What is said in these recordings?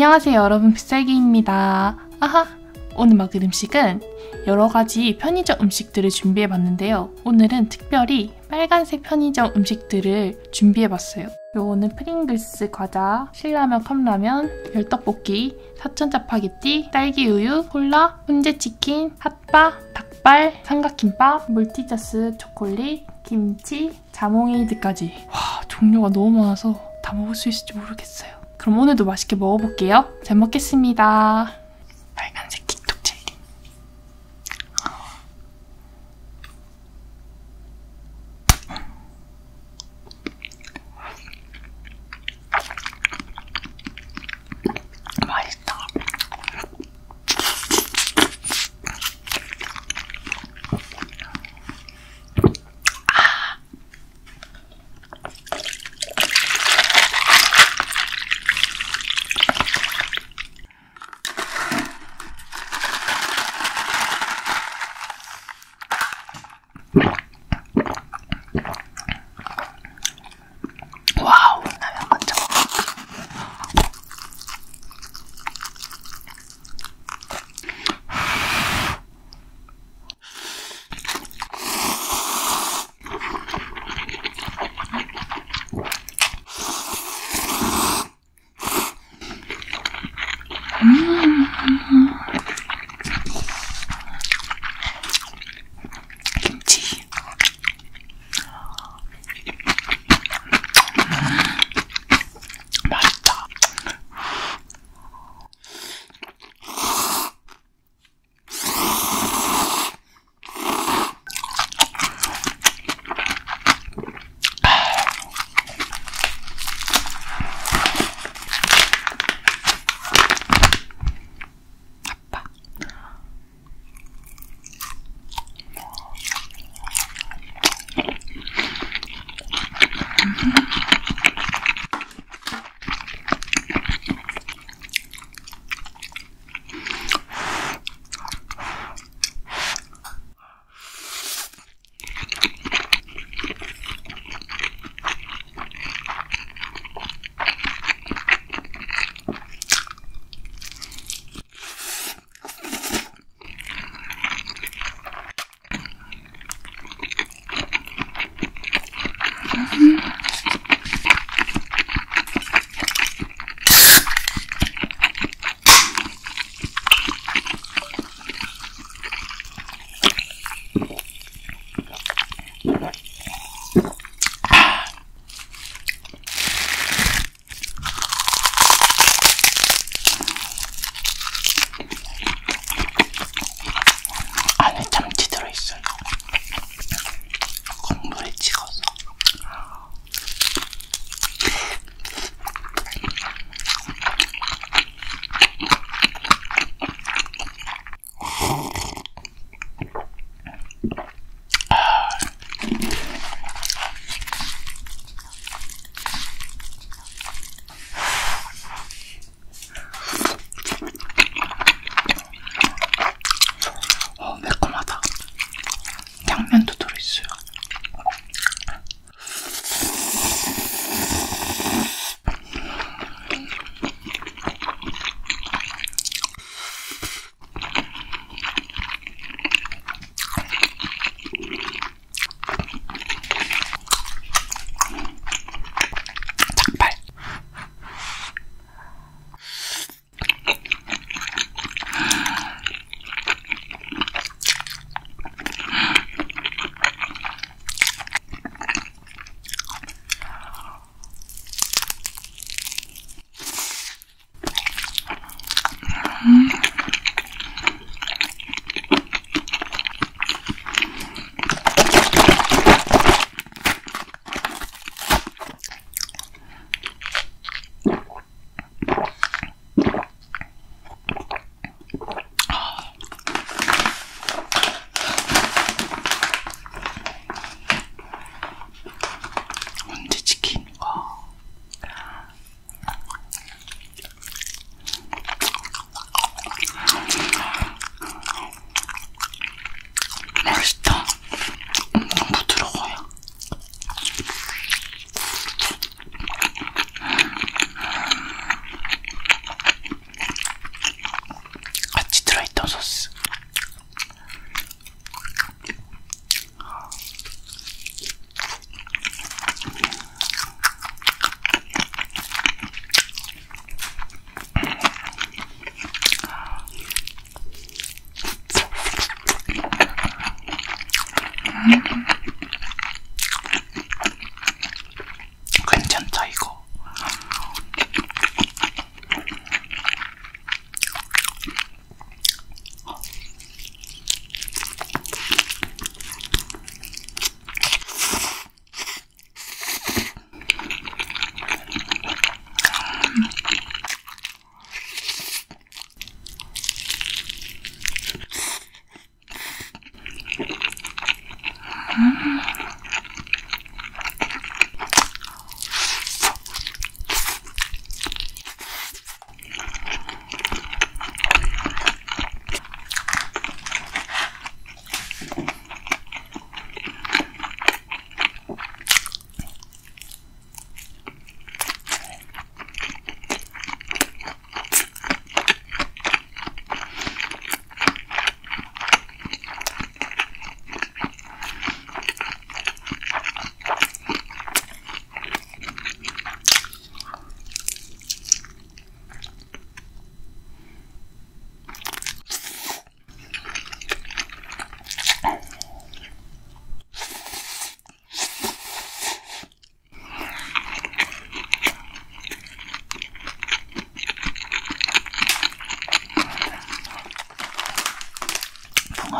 안녕하세요 여러분 빗살기입니다. 아하 오늘 먹을 음식은 여러 가지 편의점 음식들을 준비해 봤는데요. 오늘은 특별히 빨간색 편의점 음식들을 준비해 봤어요. 요거는 프링글스 과자, 신라면 컵라면, 열떡볶이, 사천 짜파게티, 딸기 우유, 콜라, 훈제 치킨, 핫바, 닭발, 삼각김밥, 물티저스 초콜릿, 김치, 자몽에이드까지. 와 종류가 너무 많아서 다 먹을 수 있을지 모르겠어요. 그럼 오늘도 맛있게 먹어볼게요. 잘 먹겠습니다.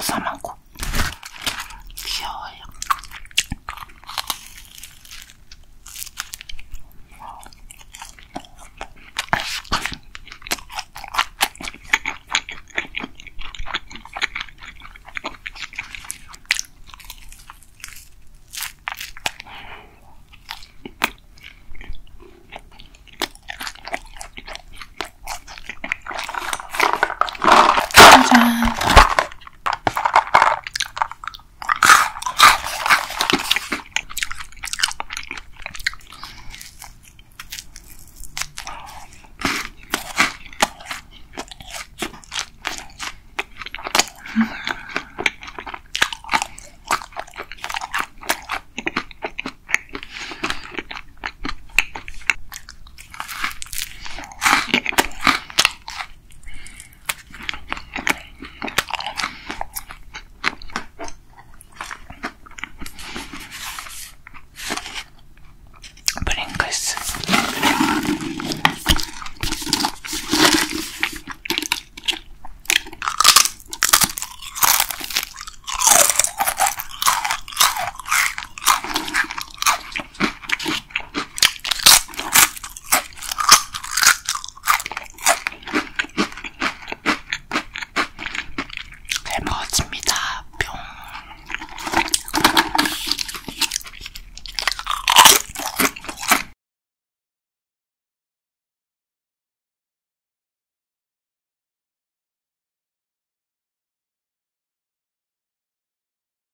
様、